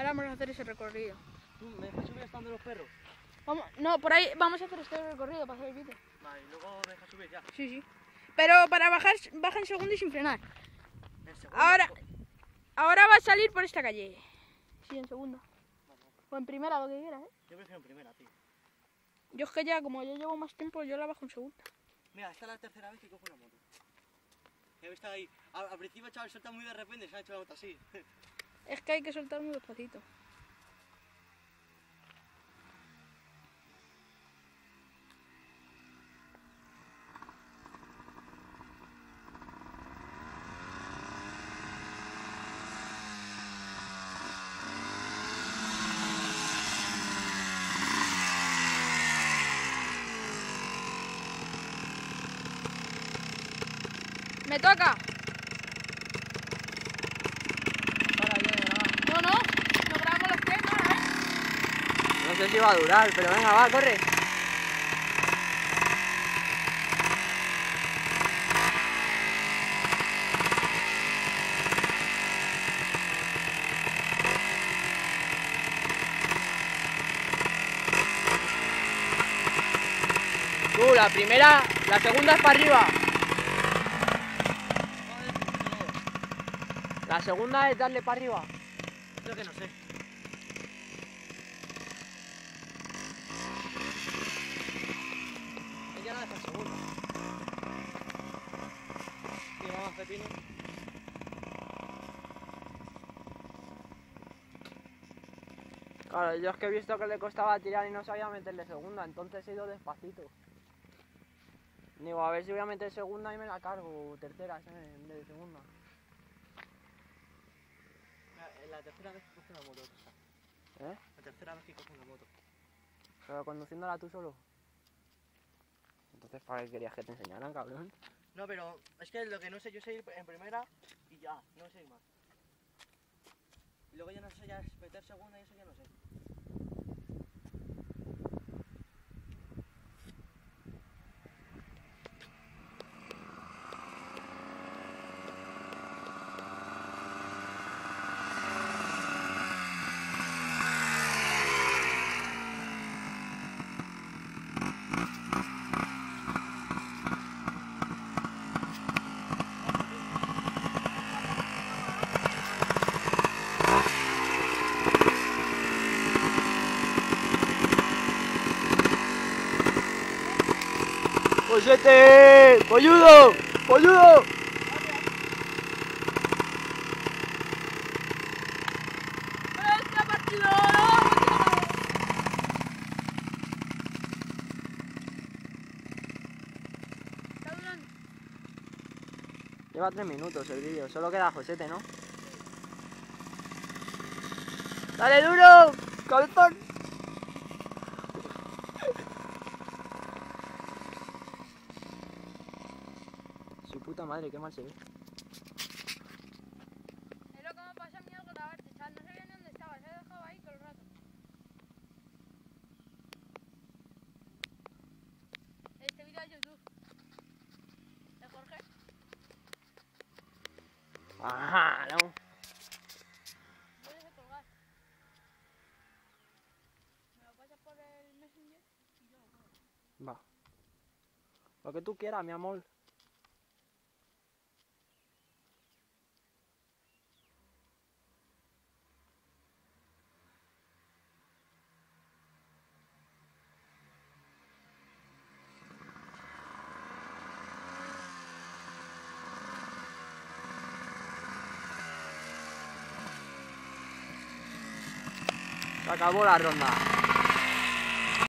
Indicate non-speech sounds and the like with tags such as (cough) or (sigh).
Ahora vamos a hacer ese recorrido. ¿Tú me dejas subir estando los perros? Vamos, no, por ahí vamos a hacer este recorrido para hacer el vídeo. Vale, y luego me dejas subir ya. Sí, sí. Pero para bajar, baja en segundo y sin frenar. En segundo. Ahora, ahora va a salir por esta calle. Sí, en segunda. O en primera, lo que quieras, ¿eh? Yo prefiero en primera, tío. Yo es que ya, como yo llevo más tiempo, yo la bajo en segunda. Mira, esta es la tercera vez que cojo una moto. Ya he visto ahí. Al, al principio, chaval, suelta muy de repente se ha hecho la moto así. (laughs) Es que hay que soltar muy despacito. Me toca. Para, ya, ya, No, no. No grabamos los tres, ¿no? A ver. No sé si va a durar, pero venga, va, corre. Tú, la primera, la segunda es para arriba. La segunda es darle para arriba. Creo que no sé. Y vamos pepino. Claro, yo es que he visto que le costaba tirar y no sabía meterle segunda, entonces he ido despacito. Digo, a ver si voy a meter segunda y me la cargo, tercera en vez de segunda. La tercera vez que cojo una moto, ¿Eh? La tercera vez que cojo una moto. ¿Pero conduciéndola tú solo? ¿Para qué querías que te enseñaran, cabrón? No, pero es que lo que no sé, yo sé ir en primera y ya, no sé ir más. Y luego ya no sé, ya es meter segunda y eso ya no sé. ¡Pollete! ¡Polludo! ¡Polludo! ¡Este. Lleva tres minutos el vídeo, solo queda Josete, ¿no? ¡Dale duro! ¡Cabezón! Madre, qué mal se ve. Es lo que me pasa a mí al grabarte, chaval. No sabía ni dónde estaba. Se ha dejado ahí todo el rato. Este vídeo es YouTube. ¿De Jorge? ¡Ajá! No. Puedes colgar. ¿Me lo pasas por el Messenger? Y yo lo pongo. Va. Lo que tú quieras, mi amor. Acabó la ronda.